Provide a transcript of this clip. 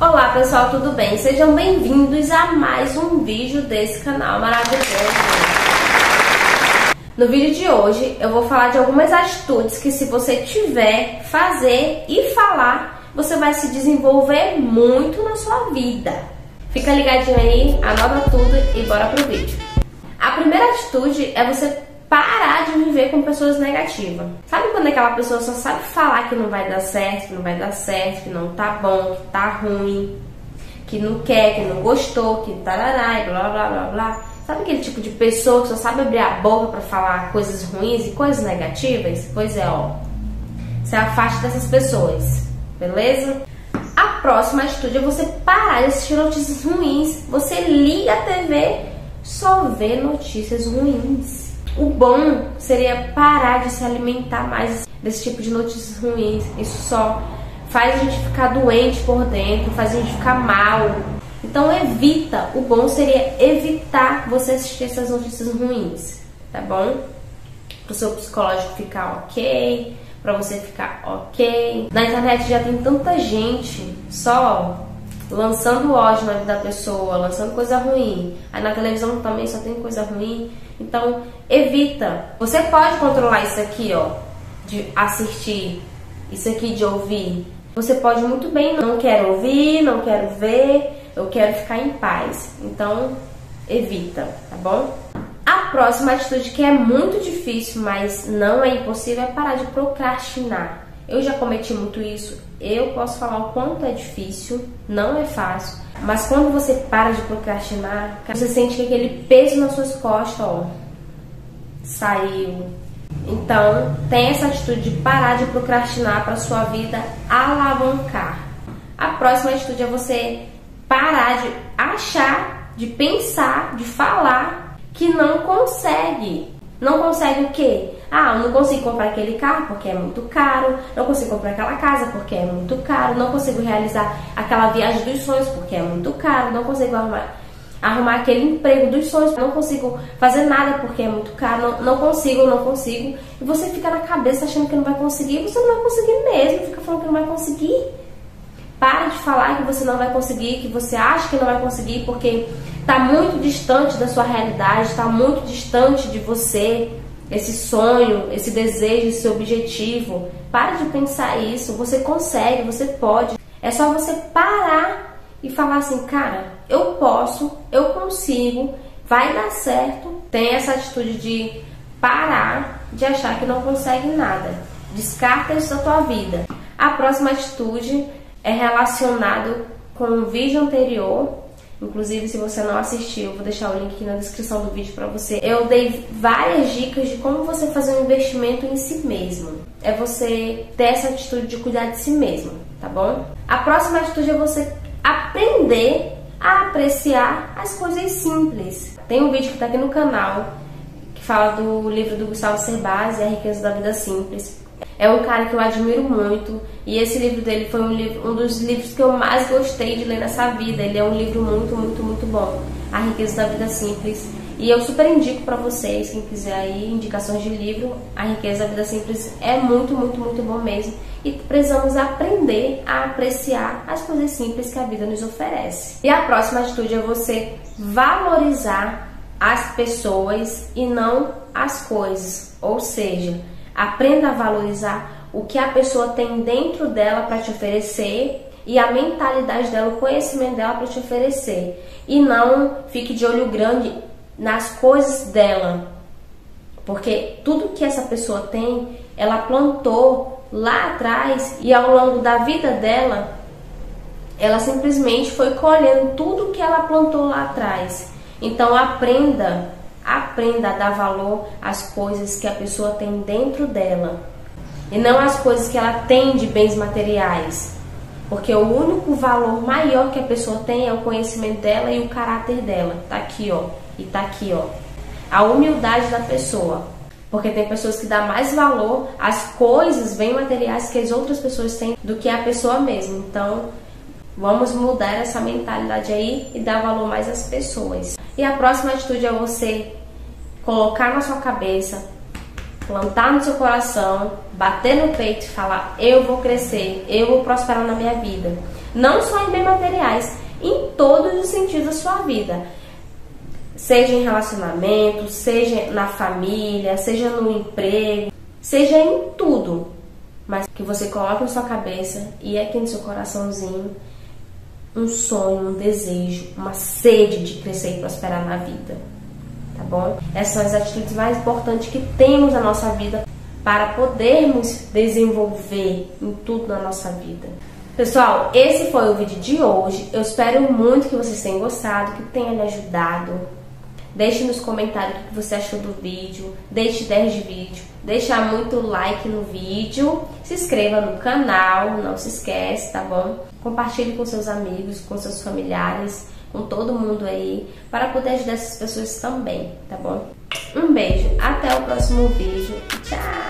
Olá pessoal, tudo bem? Sejam bem-vindos a mais um vídeo desse canal maravilhoso. No vídeo de hoje eu vou falar de algumas atitudes que se você tiver, fazer e falar, você vai se desenvolver muito na sua vida. Fica ligadinho aí, anota tudo e bora pro vídeo. A primeira atitude é você parar de viver com pessoas negativas. Sabe quando aquela pessoa só sabe falar que não vai dar certo, que não vai dar certo, que não tá bom, que tá ruim, que não quer, que não gostou, que tarará e blá blá blá blá. Sabe aquele tipo de pessoa que só sabe abrir a boca para falar coisas ruins e coisas negativas? Pois é, ó. Você afaste dessas pessoas, beleza? A próxima atitude é você parar de assistir notícias ruins. Você liga a TV, só vê notícias ruins. O bom seria parar de se alimentar mais desse tipo de notícias ruins. Isso só faz a gente ficar doente por dentro, faz a gente ficar mal. Então evita. O bom seria evitar você assistir essas notícias ruins, tá bom? Para o seu psicológico ficar ok, para você ficar ok. Na internet já tem tanta gente só lançando ódio na vida da pessoa, lançando coisa ruim. Aí na televisão também só tem coisa ruim. Então, evita. Você pode controlar isso aqui, ó, de assistir, isso aqui de ouvir. Você pode muito bem, não quero ouvir, não quero ver, eu quero ficar em paz. Então, evita, tá bom? A próxima atitude que é muito difícil, mas não é impossível, é parar de procrastinar. Eu já cometi muito isso. Eu posso falar o quanto é difícil, não é fácil. Mas quando você para de procrastinar, você sente que aquele peso nas suas costas, ó, saiu. Então, tem essa atitude de parar de procrastinar para sua vida alavancar. A próxima atitude é você parar de achar, de pensar, de falar que não consegue. Não consegue o quê? Ah, eu não consigo comprar aquele carro porque é muito caro, não consigo comprar aquela casa porque é muito caro, não consigo realizar aquela viagem dos sonhos porque é muito caro, não consigo arrumar, arrumar aquele emprego dos sonhos, não consigo fazer nada porque é muito caro, não, não consigo, não consigo. E você fica na cabeça achando que não vai conseguir, você não vai conseguir mesmo, fica falando que não vai conseguir. Para de falar que você não vai conseguir, que você acha que não vai conseguir porque está muito distante da sua realidade, está muito distante de você esse sonho, esse desejo, esse objetivo. Pare de pensar isso. Você consegue, você pode. É só você parar e falar assim, cara, eu posso, eu consigo, vai dar certo. Tem essa atitude de parar de achar que não consegue nada. Descarta isso da tua vida. A próxima atitude é relacionado com o vídeo anterior Inclusive, se você não assistiu, vou deixar o link aqui na descrição do vídeo para você. Eu dei várias dicas de como você fazer um investimento em si mesmo. É você ter essa atitude de cuidar de si mesmo, tá bom? A próxima atitude é você aprender a apreciar as coisas simples. Tem um vídeo que tá aqui no canal que fala do livro do Gustavo Cerbasi, A Riqueza da Vida Simples. É um cara que eu admiro muito e esse livro dele foi um, livro, um dos livros que eu mais gostei de ler nessa vida. Ele é um livro muito, muito, muito bom. A Riqueza da Vida Simples. E eu super indico para vocês, quem quiser aí, indicações de livro. A Riqueza da Vida Simples é muito, muito, muito bom mesmo. E precisamos aprender a apreciar as coisas simples que a vida nos oferece. E a próxima atitude é você valorizar as pessoas e não as coisas. Ou seja, Aprenda a valorizar o que a pessoa tem dentro dela para te oferecer e a mentalidade dela, o conhecimento dela para te oferecer. E não fique de olho grande nas coisas dela. Porque tudo que essa pessoa tem, ela plantou lá atrás e ao longo da vida dela, ela simplesmente foi colhendo tudo que ela plantou lá atrás. Então aprenda aprenda a dar valor às coisas que a pessoa tem dentro dela e não às coisas que ela tem de bens materiais. Porque o único valor maior que a pessoa tem é o conhecimento dela e o caráter dela. Tá aqui, ó. E tá aqui, ó. A humildade da pessoa. Porque tem pessoas que dão mais valor às coisas, bem materiais que as outras pessoas têm do que a pessoa mesma. Então, vamos mudar essa mentalidade aí e dar valor mais às pessoas. E a próxima atitude é você colocar na sua cabeça plantar no seu coração, bater no peito e falar: eu vou crescer, eu vou prosperar na minha vida. Não só em bem materiais, em todos os sentidos da sua vida. Seja em relacionamento, seja na família, seja no emprego, seja em tudo. Mas que você coloque na sua cabeça e aqui no seu coraçãozinho um sonho, um desejo, uma sede de crescer e prosperar na vida. Tá bom? Essas são as atitudes mais importantes que temos na nossa vida para podermos desenvolver em tudo na nossa vida. Pessoal, esse foi o vídeo de hoje. Eu espero muito que vocês tenham gostado, que tenha lhe ajudado. Deixe nos comentários o que você achou do vídeo, deixe 10 de vídeo, deixa muito like no vídeo, se inscreva no canal, não se esquece, tá bom? Compartilhe com seus amigos, com seus familiares, com todo mundo aí, para poder ajudar essas pessoas também, tá bom? Um beijo, até o próximo vídeo, tchau!